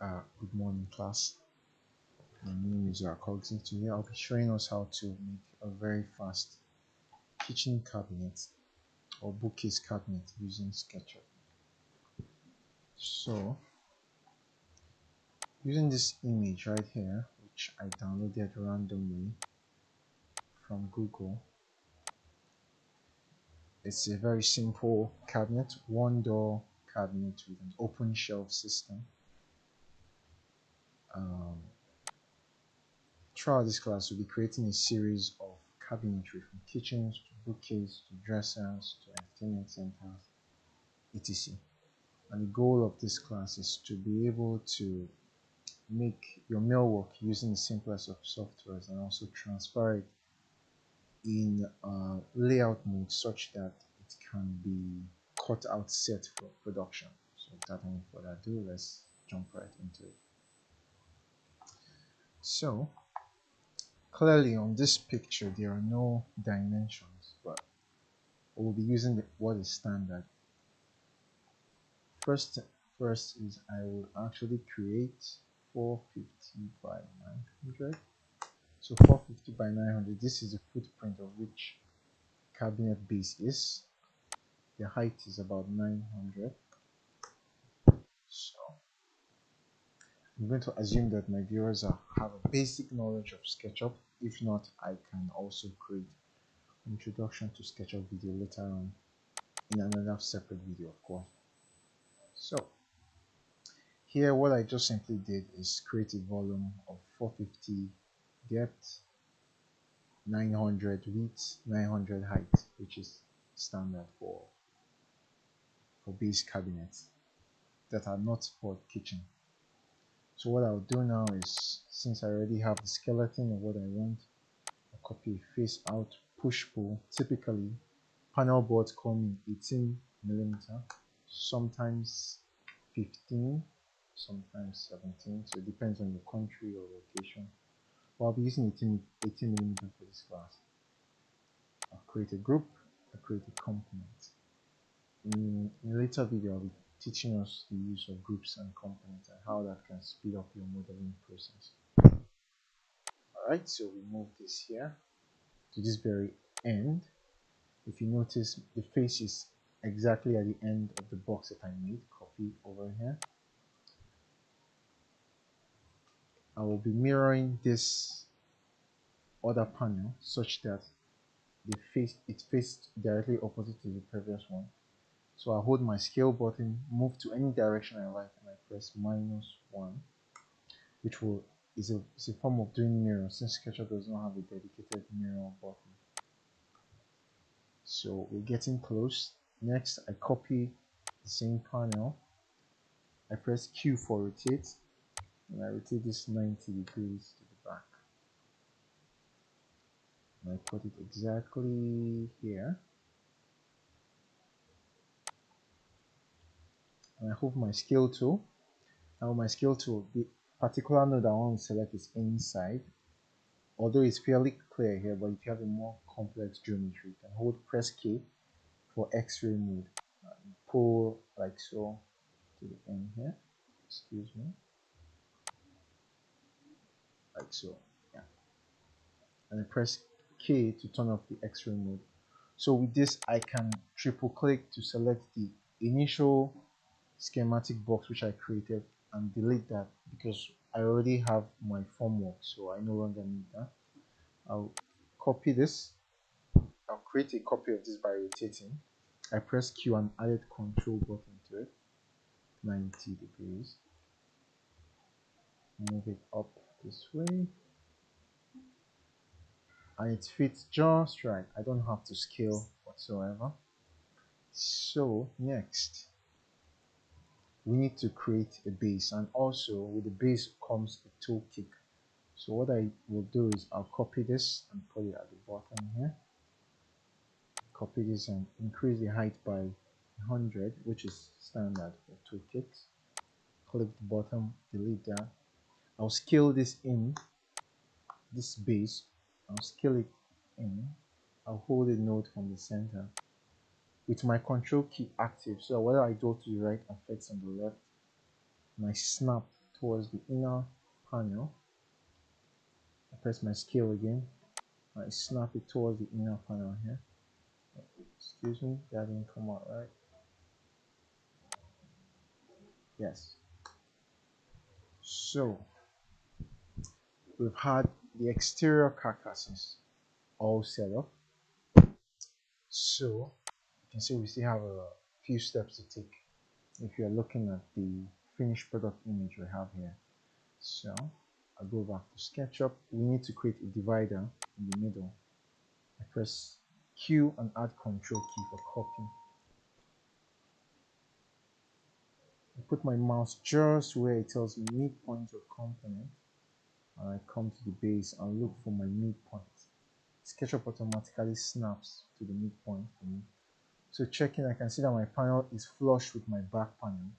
Uh, good morning class. My name is Yakogs today I'll be showing us how to make a very fast kitchen cabinet or bookcase cabinet using SketchUp. So using this image right here which I downloaded randomly from Google it's a very simple cabinet one door cabinet with an open shelf system um, throughout this class, we'll be creating a series of cabinetry from kitchens to bookcases to dressers to entertainment centers, etc. And the goal of this class is to be able to make your mail millwork using the simplest of softwares and also transfer it in layout mode such that it can be cut out set for production. So without any further ado, let's jump right into it. So clearly on this picture there are no dimensions but we'll be using the, what is standard. First first is I will actually create 450 by 900 so 450 by 900 this is the footprint of which cabinet base is. The height is about 900 so I'm going to assume that my viewers are, have a basic knowledge of SketchUp. If not, I can also create an introduction to SketchUp video later on in another separate video, of course. So here, what I just simply did is create a volume of 450 depth, 900 width, 900 height, which is standard for for base cabinets that are not for kitchen so what I'll do now is since I already have the skeleton of what I want I'll copy face out push pull. Typically panel boards come in 18 millimeter sometimes 15 sometimes 17 so it depends on your country or location. But I'll be using 18, 18 millimeter for this class. I'll create a group I'll create a component. In, in a later video I'll be teaching us the use of groups and components and how that can speed up your modeling process. Alright, so we move this here to this very end. If you notice, the face is exactly at the end of the box that I made. Copy over here. I will be mirroring this other panel such that the face it faced directly opposite to the previous one so I hold my scale button, move to any direction I like, and I press minus 1, which will is a, is a form of doing mirror since SketchUp does not have a dedicated mirror button. So we're getting close. Next, I copy the same panel. I press Q for rotate, and I rotate this 90 degrees to the back. And I put it exactly here. And I hold my scale tool. Now my scale tool, the particular node I want to select is inside. Although it's fairly clear here, but if you have a more complex geometry, you can hold press K for X-ray mode. and pull like so to the end here. Excuse me. Like so. Yeah. And I press K to turn off the X-ray mode. So with this, I can triple click to select the initial schematic box which I created and delete that because I already have my form work so I no longer need that. I'll copy this. I'll create a copy of this by rotating. I press Q and added control button to it. 90 degrees. Move it up this way. And it fits just right. I don't have to scale whatsoever. So next we need to create a base. And also with the base comes a toe kick so what I will do is I'll copy this and put it at the bottom here. Copy this and increase the height by 100 which is standard for toe kicks click the bottom delete that. I'll scale this in this base. I'll scale it in. I'll hold a node from the center with my control key active so whether I go to the right affects on the left my snap towards the inner panel. I press my scale again. I snap it towards the inner panel here. Excuse me, that didn't come out right. Yes. So, we've had the exterior carcasses all set up. So, can see we still have a few steps to take if you're looking at the finished product image we have here. So, I'll go back to SketchUp. We need to create a divider in the middle. I press Q and add Control key for copy. I put my mouse just where it tells me midpoint of component and I come to the base and look for my midpoint. SketchUp automatically snaps to the midpoint for me. So checking, I can see that my panel is flush with my back panel.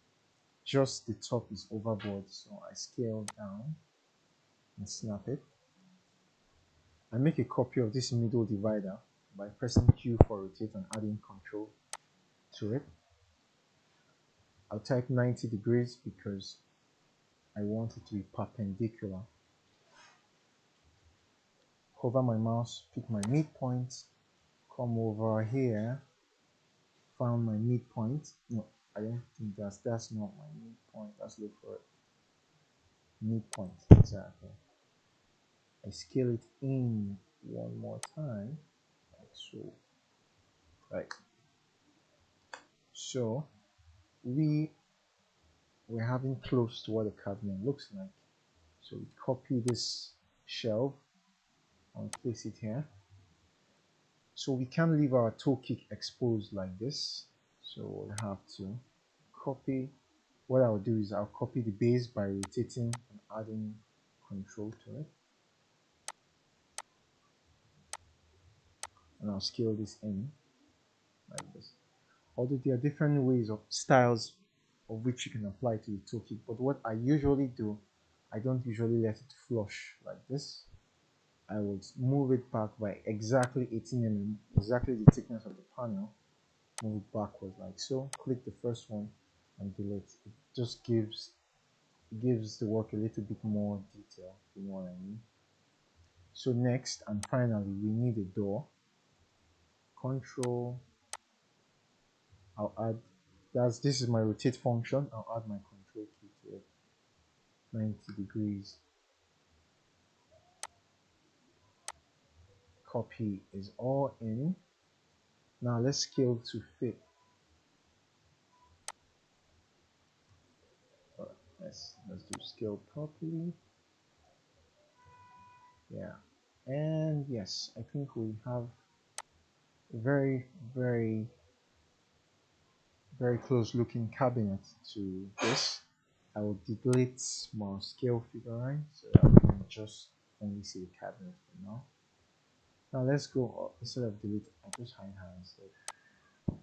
Just the top is overboard, so I scale down and snap it. I make a copy of this middle divider by pressing Q for rotate and adding control to it. I'll type 90 degrees because I want it to be perpendicular. Hover my mouse, pick my midpoint, come over here, found my midpoint. No, I don't think that's that's not my midpoint. Let's look for it. Midpoint, exactly. I scale it in one more time, like so. Right. So we we're having close to what the cabinet looks like. So we copy this shelf and place it here. So we can't leave our toe kick exposed like this. So we'll have to copy. What I'll do is I'll copy the base by rotating and adding control to it. And I'll scale this in like this although there are different ways of styles of which you can apply to the toe kick but what I usually do I don't usually let it flush like this I would move it back by exactly 18 mm exactly the thickness of the panel move it backwards like so click the first one and delete. It just gives gives the work a little bit more detail you know what I mean. So next and finally we need a door. Control I'll add that's this is my rotate function. I'll add my control key to it. 90 degrees copy is all in now let's scale to fit let's let's do scale properly yeah and yes I think we have a very very very close looking cabinet to this. I will delete my scale figurine so that we can just only see the cabinet for now. Now let's go instead of delete, I just hide her instead.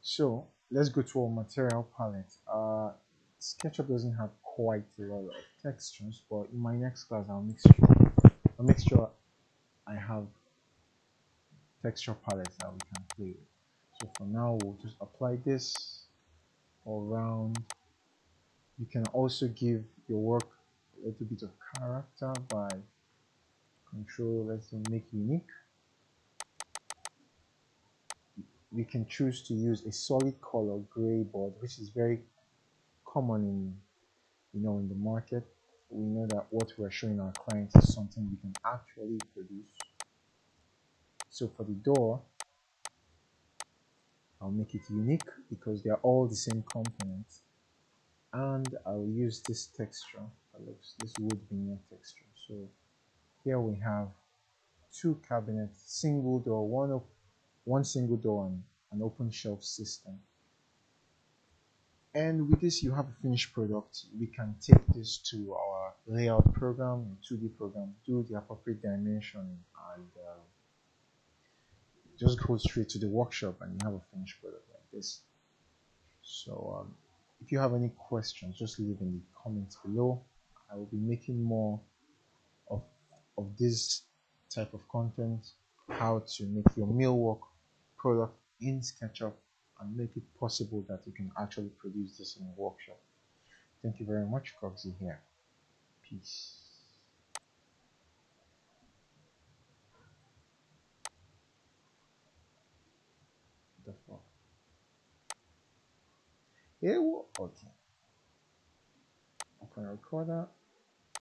So let's go to our material palette. Uh, SketchUp doesn't have quite a lot of textures, but in my next class I'll make sure I'll make sure I have texture palettes that we can play with so for now we'll just apply this around you can also give your work a little bit of character by control let's make unique. We can choose to use a solid color gray board which is very common in you know in the market. We know that what we're showing our clients is something we can actually produce. So for the door I'll make it unique because they are all the same components. And I'll use this texture that looks this wood veneer texture. So here we have two cabinets single door one one single door and an open shelf system. And with this you have a finished product. We can take this to our layout program 2d program do the appropriate dimension and uh, just go straight to the workshop and you have a finished product like this. So um, if you have any questions just leave in the comments below. I will be making more of this type of content, how to make your millwork product in SketchUp and make it possible that you can actually produce this in a workshop. Thank you very much, Korgzy here. Peace. The fuck? Yeah, okay. Open recorder.